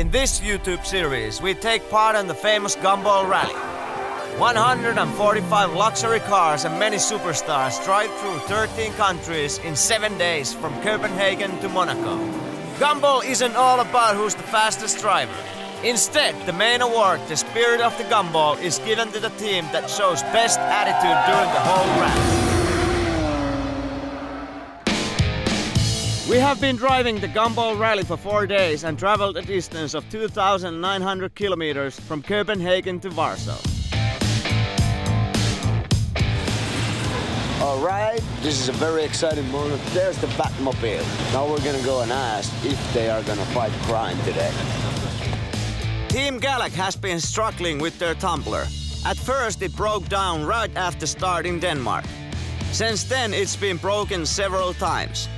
In this YouTube series, we take part in the famous Gumball Rally. 145 luxury cars and many superstars drive through 13 countries in 7 days from Copenhagen to Monaco. Gumball isn't all about who's the fastest driver. Instead, the main award, the Spirit of the Gumball, is given to the team that shows best attitude during the whole rally. We have been driving the Gumball Rally for four days and traveled a distance of 2,900 kilometers from Copenhagen to Warsaw. All right, this is a very exciting moment. There's the Batmobile. Now we're gonna go and ask if they are gonna fight crime today. Team Galag has been struggling with their tumbler. At first it broke down right after start in Denmark. Since then it's been broken several times.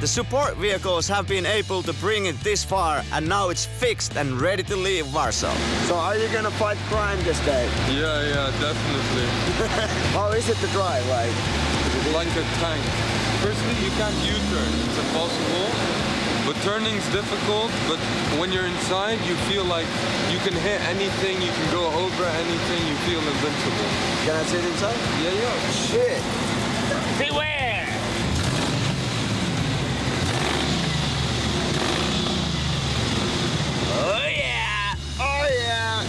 The support vehicles have been able to bring it this far and now it's fixed and ready to leave Warsaw. So are you gonna fight crime this day? Yeah, yeah, definitely. How is it to drive? Like, like a tank. Firstly, you can't U-turn. It's impossible. But turning's difficult, but when you're inside, you feel like you can hit anything, you can go over anything, you feel invincible. can I sit inside? Yeah, yeah. Shit. Beware! Oh yeah! Oh yeah.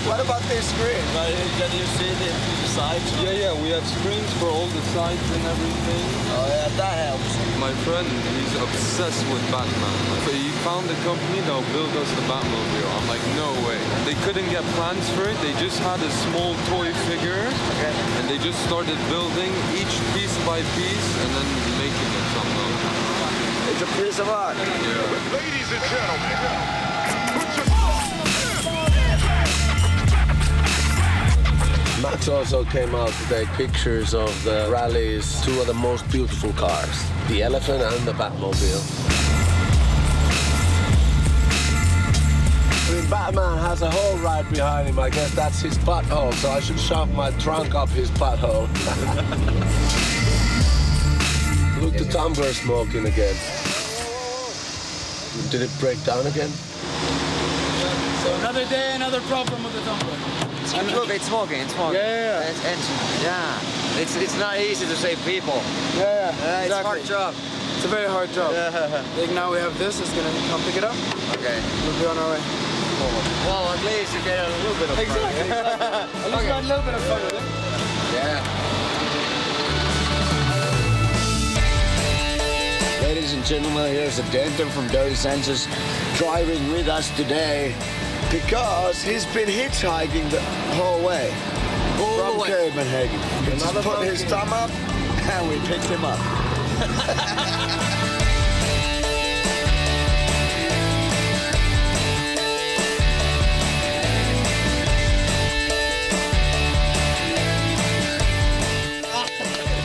What screen? Like, can you see the, the sides? Yeah, yeah, we have screens for all the sides and everything. Oh yeah, that helps. My friend, he's obsessed with Batman. So he found a company that'll build us the Batmobile. I'm like, no way. They couldn't get plans for it. They just had a small toy figure. Okay. And they just started building each piece by piece and then making it somehow. It's a piece of art. Yeah. Ladies and gentlemen, Max also came out to take pictures of the rallies, two of the most beautiful cars, the Elephant and the Batmobile. I mean, Batman has a hole right behind him. I guess that's his butthole, so I should shove my trunk up his butthole. Look, the tumbler smoking again. Did it break down again? Another day, another problem with the tumbler. Look, it's smoking, it's smoking. Yeah, yeah. It's engine. Yeah. It's, it's not easy to save people. Yeah, Yeah, uh, it's a hard job. It's a very hard job. I think now we have this. It's gonna come pick it up. Okay. We'll be on our way. Well, at least you get a little bit of fun. Exactly. At least we had a little bit of fun with it. Yeah. Ladies and gentlemen, here's a Dainton from Dirty Sanchez driving with us today because he's been hitchhiking the whole way All from the way. Copenhagen. He just put his thumb up and we picked him up.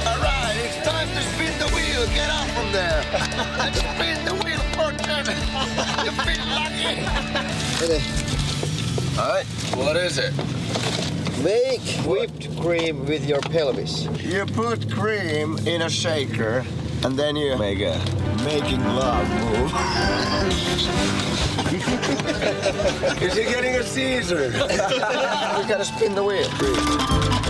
All right, it's time to spin the wheel. Get up from there. Let's spin the wheel, Fortune. You feel lucky. All right, what is it? Make whipped cream with your pelvis. You put cream in a shaker and then you make a making love move. is you're getting a Caesar. you gotta spin the wheel.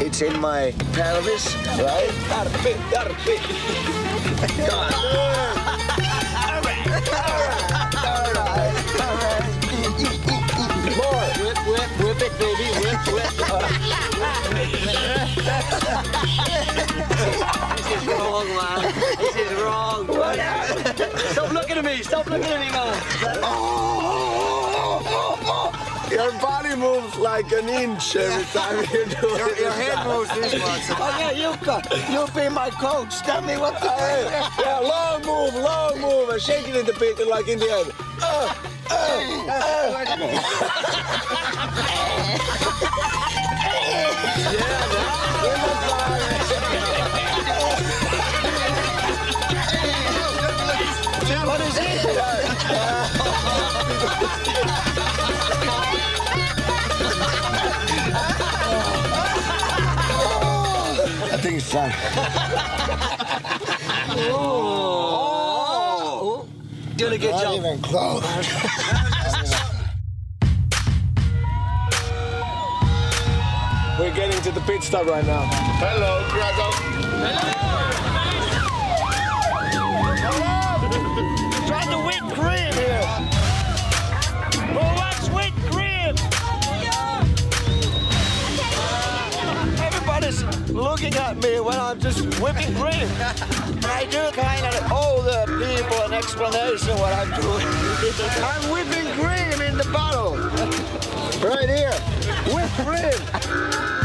It's in my pelvis, right? Tarpi, tarpi. Come on. All right, all right, all right. More. Whip, whip, whip it, baby. Whip, whip. This is wrong, man. This is wrong. Stop looking at me. Stop looking at me, man. Your body moves like an inch every time you do Your, it. your head moves this much. Okay, you co- you be my coach. Tell me what to do. Yeah, long move, long move, and shake it in the pit like in the end. Uh, What is it? fun. Gonna get Not jump. even close. We're getting to the pit stop right now. Hello, Gregor. Try whipping cream. I do kind of owe the people an explanation what I'm doing. I'm whipping cream in the bottle. Right here. Whipped cream.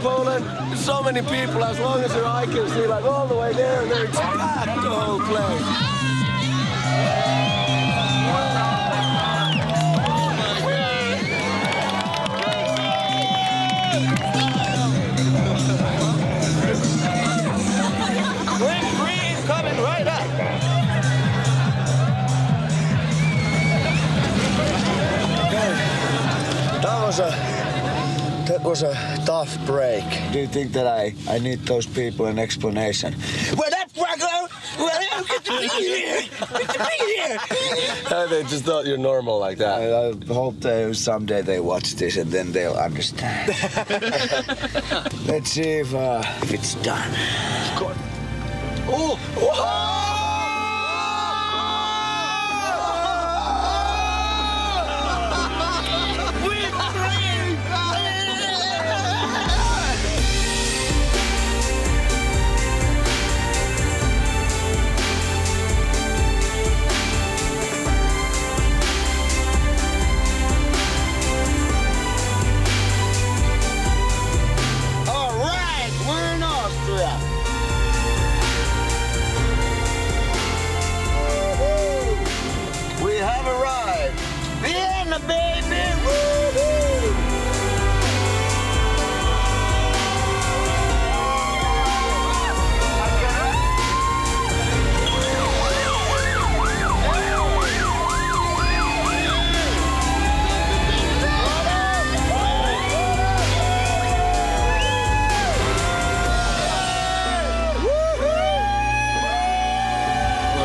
Poland. So many people, as long as your eye can see, like all the way there, and they're packed the whole place. Was a tough break. Do you think that I I need those people an explanation? Well, that Ragnar, well, good to be here. Good to be here. Uh, they just thought you're normal like that. I, I hope they someday they watch this and then they'll understand. Let's see if uh, if it's done. Oh! All Vienna, baby! Woo-hoo!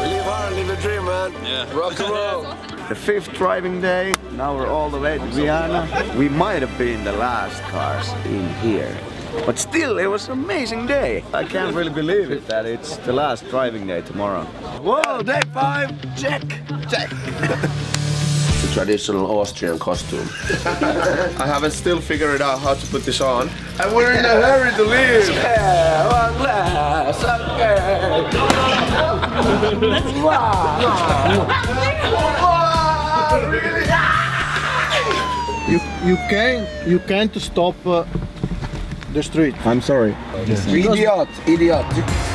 Live hard, live a dream, man. Yeah. Rock and roll. The fifth driving day. Now we're all the way to Vienna. We might have been the last cars in here. But still, it was an amazing day. I can't really believe it that it's the last driving day tomorrow. Whoa, day five, check, check. The traditional Austrian costume. I haven't still figured out how to put this on. And we're in a hurry to leave. Yeah, one glass, okay. You you can you can't stop uh, the street. I'm sorry. Idiot, idiot.